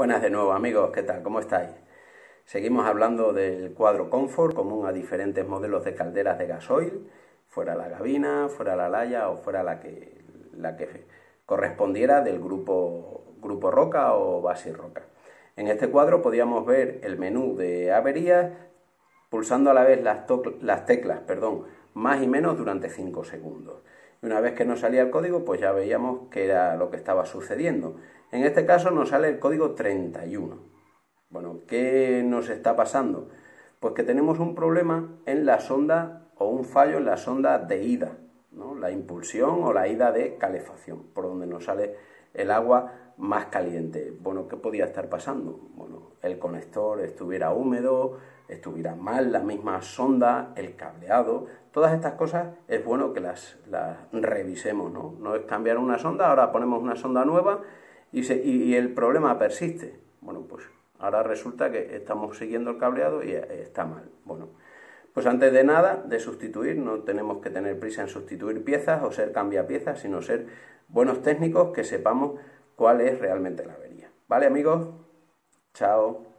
Buenas de nuevo amigos, ¿qué tal? ¿Cómo estáis? Seguimos hablando del cuadro Comfort común a diferentes modelos de calderas de gasoil, fuera la gabina, fuera la laya o fuera la que, correspondiera del grupo, grupo Roca o Basi Roca. En este cuadro podíamos ver el menú de averías pulsando a la vez las, las teclas perdón, más y menos durante 5 segundos. Y una vez que nos salía el código, pues ya veíamos qué era lo que estaba sucediendo. En este caso nos sale el código 31. Bueno, ¿qué nos está pasando? Pues que tenemos un problema en la sonda o un fallo en la sonda de ida, la impulsión o la ida de calefacción, por donde nos sale el agua más caliente. Bueno, ¿qué podía estar pasando? Bueno, el conector estuviera húmedo, estuviera mal la misma sonda, el cableado, todas estas cosas es bueno que las, las revisemos, ¿no? No es cambiar una sonda, ahora ponemos una sonda nueva y, el problema persiste. Bueno, pues ahora resulta que estamos siguiendo el cableado y está mal. Bueno, pues antes de nada, de sustituir, no tenemos que tener prisa en sustituir piezas o ser cambia piezas, sino ser buenos técnicos que sepamos cuál es realmente la avería. ¿Vale, amigos? Chao.